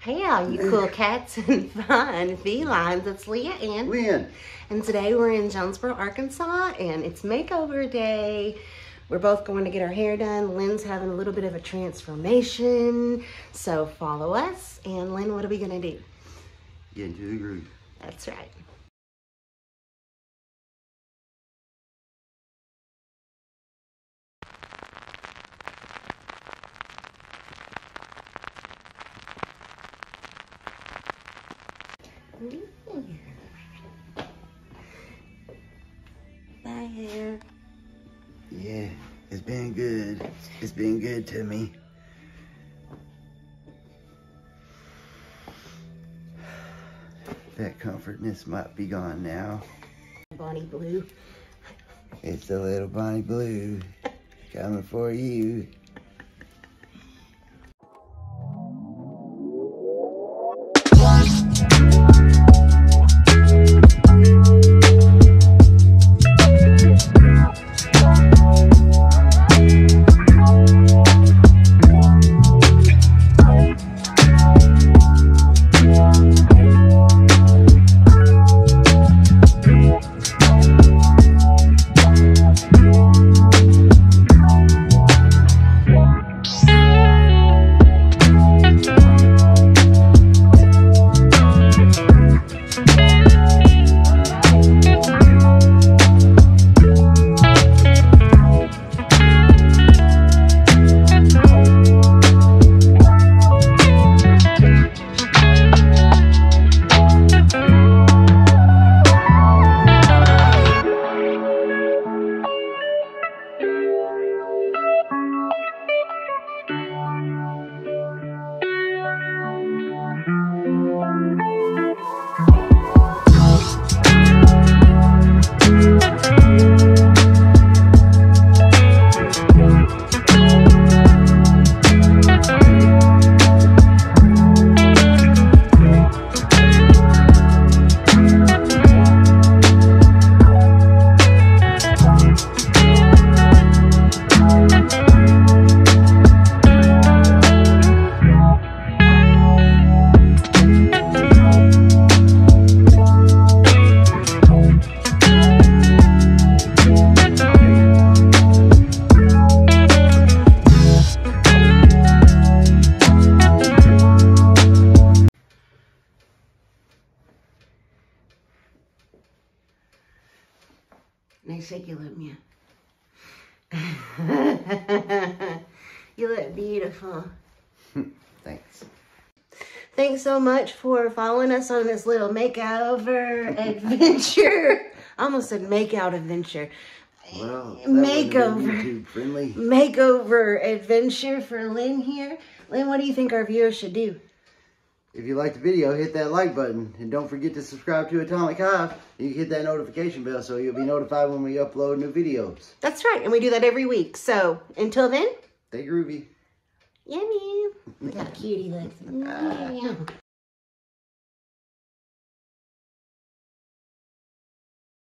Hey, all you cool cats and fun felines. It's Leah and Lynn. And today we're in Jonesboro, Arkansas, and it's makeover day. We're both going to get our hair done. Lynn's having a little bit of a transformation. So follow us. And Lynn, what are we going to do? Get into the groove. That's right. Bye, hair. Yeah, it's been good. It's been good to me. That comfortness might be gone now. Bonnie Blue. It's the little Bonnie Blue coming for you. Nice shake your lip, Mia. you look beautiful. Thanks. Thanks so much for following us on this little makeover adventure. I almost said makeout adventure. Well, that wouldn't have been Makeover. Makeover adventure for Lynn here. Lynn, what do you think our viewers should do? If you liked the video, hit that like button. And don't forget to subscribe to Atomic Hive. You hit that notification bell so you'll be notified when we upload new videos. That's right, and we do that every week. So until then, Stay groovy. yummy. Look how cute he looks. Yeah.